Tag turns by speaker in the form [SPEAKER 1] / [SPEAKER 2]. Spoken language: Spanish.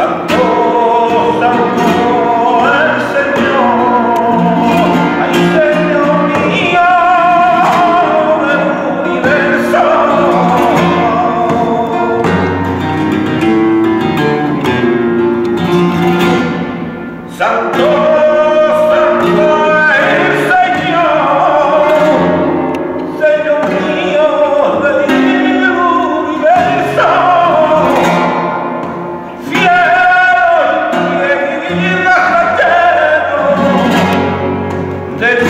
[SPEAKER 1] Santo, Santo, el Señor, el Señor, el Universo. 네.